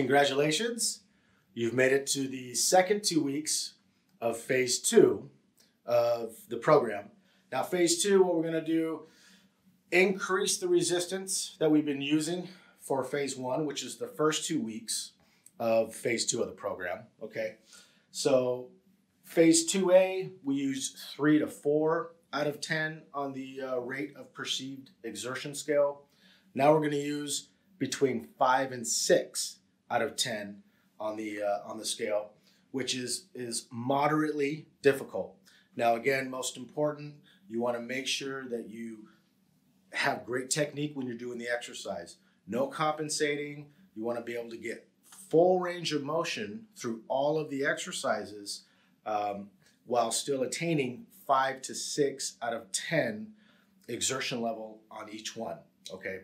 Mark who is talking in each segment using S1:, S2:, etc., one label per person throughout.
S1: congratulations. You've made it to the second two weeks of phase two of the program. Now, phase two, what we're going to do, increase the resistance that we've been using for phase one, which is the first two weeks of phase two of the program. Okay. So, phase 2A, we use three to four out of 10 on the uh, rate of perceived exertion scale. Now we're going to use between five and six out of 10 on the uh, on the scale, which is is moderately difficult. Now, again, most important, you want to make sure that you have great technique when you're doing the exercise. No compensating. You want to be able to get full range of motion through all of the exercises um, while still attaining five to six out of 10 exertion level on each one. Okay.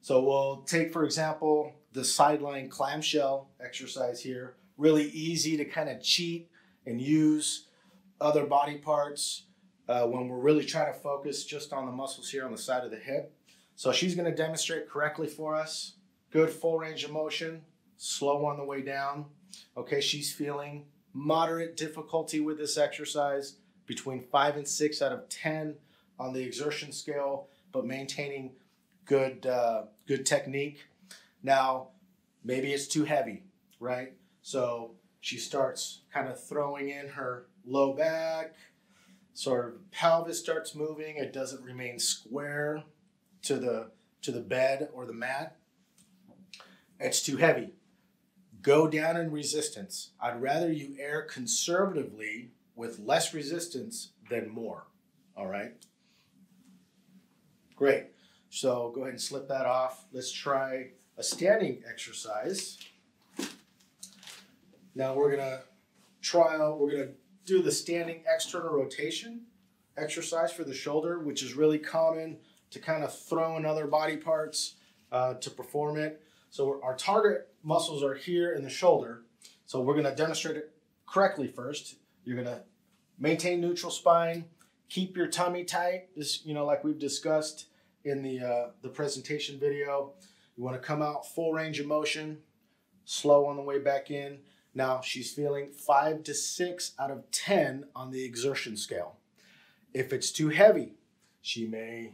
S1: So we'll take, for example, the sideline clamshell exercise here. Really easy to kind of cheat and use other body parts uh, when we're really trying to focus just on the muscles here on the side of the hip. So she's going to demonstrate correctly for us. Good full range of motion, slow on the way down. Okay, she's feeling moderate difficulty with this exercise, between five and six out of 10 on the exertion scale, but maintaining good, uh, good technique. Now, maybe it's too heavy, right? So she starts kind of throwing in her low back, sort of pelvis starts moving. It doesn't remain square to the to the bed or the mat. It's too heavy. Go down in resistance. I'd rather you err conservatively with less resistance than more. All right. Great. So go ahead and slip that off. Let's try a standing exercise. Now we're gonna try out, we're gonna do the standing external rotation exercise for the shoulder, which is really common to kind of throw in other body parts uh, to perform it. So our target muscles are here in the shoulder. So we're gonna demonstrate it correctly first. You're gonna maintain neutral spine, keep your tummy tight, this, you know, like we've discussed in the, uh, the presentation video. You wanna come out full range of motion, slow on the way back in. Now she's feeling five to six out of 10 on the exertion scale. If it's too heavy, she may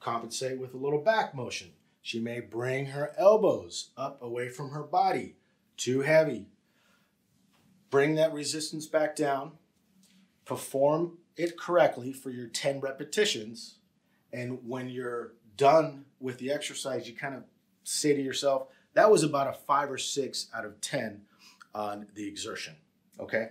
S1: compensate with a little back motion. She may bring her elbows up away from her body. Too heavy. Bring that resistance back down. Perform it correctly for your 10 repetitions. And when you're done with the exercise, you kind of say to yourself, that was about a five or six out of 10 on the exertion. Okay?